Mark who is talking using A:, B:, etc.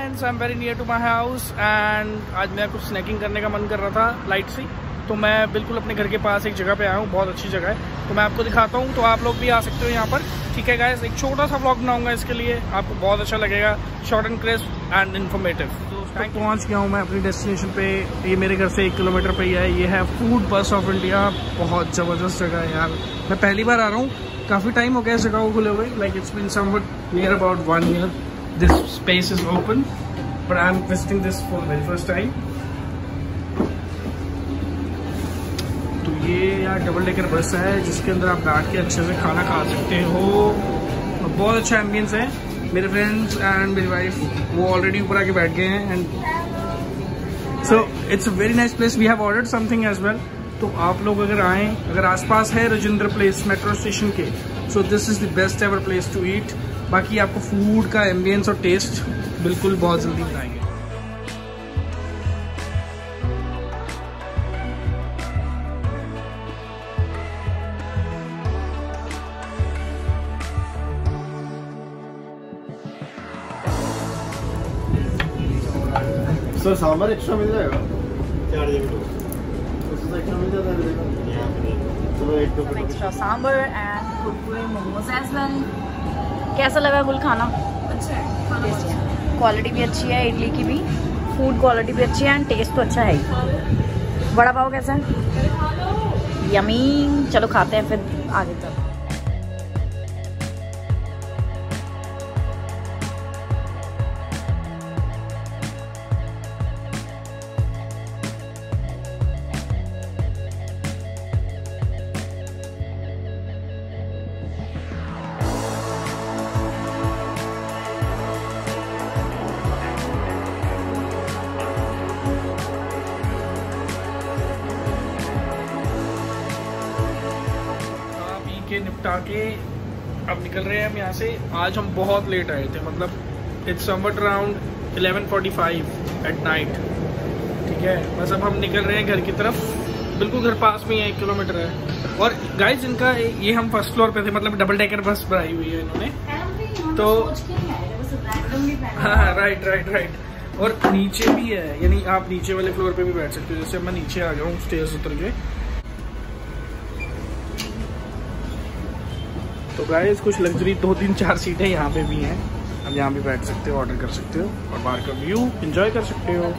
A: Friends I am very near to my house and आज मैं कुछ स्नैकिंग करने का मन कर रहा था लाइट सी। तो मैं बिल्कुल अपने घर के पास एक जगह पे आया हूँ बहुत अच्छी जगह है। तो मैं आपको दिखाता हूँ तो आप लोग भी आ सकते हो यहाँ पर। ठीक है गाइस एक छोटा सा ब्लॉग बनाऊँगा इसके लिए। आपको बहुत अच्छा लगेगा short and crisp and informative तो पहुँच गया हूँ मैं अपनी डेस्टिनेशन पे। ये मेरे घर से एक किलोमीटर पे ही है। ये है फ़ूड बस ऑफ़ इंडिया बहुत ज़बरदस्त जगह है यार। मैं पहली बार आ रहा हूँ। काफ़ी टाइम हो गया इस जगह को खुले हुए। Like it's been near about one year space is open but I am visiting this for very first time तो ये यार डबल डेकर बस है, जिसके अंदर आप बैठ के अच्छे से खाना खा सकते हो। और बहुत अच्छा एम्बियंस है। मेरे फ्रेंड्स एंड मेरी वाइफ वो ऑलरेडी ऊपर आके बैठ गए हैं and so it's a very nice place we have ordered something as well तो आप लोग अगर आए, अगर आसपास है राजेंद्र प्लेस मेट्रो स्टेशन के so this is the best ever place to eat बाकी आपको फ़ूड का एम्बियंस और टेस्ट बिल्कुल बहुत जल्दी बताएँगे।
B: सर सांभर एक्स्ट्रा मिल जाएगा?
C: चार
B: उससे एक्स्ट्रा मिल जाता है
C: यहाँ पे नहीं
B: एक तो
D: extra sambar and kurkure momos as well. कैसा लगा खाना अच्छा क्वालिटी भी अच्छी है इडली की भी। फ़ूड क्वालिटी भी अच्छी है एंड टेस्ट तो अच्छा है ही। बड़ा पाव कैसा है? यमी चलो खाते हैं फिर आगे तक।
A: के, निपटा के अब निकल रहे हैं हम यहाँ से। आज हम बहुत लेट आए थे मतलब it's somewhat around 11:45 at night ठीक है? बस अब हम निकल रहे हैं घर की तरफ़। बिल्कुल घर पास में ही एक किलोमीटर है। और गाइस इनका ये हम फ़र्स्ट फ्लोर पे थे मतलब डबल डेकर बस बनाई हुई है इन्होंने। तो हाँ राइट राइट राइट और नीचे भी है, यानी आप नीचे वाले फ्लोर पे भी बैठ सकते हो, जैसे मैं नीचे आ गया हूँ स्टेज उतर के। तो गाइस कुछ लग्जरी दो तीन चार सीटें यहाँ पे भी हैं। आप यहाँ भी बैठ सकते हो ऑर्डर कर सकते हो और बाहर का व्यू इंजॉय कर सकते हो।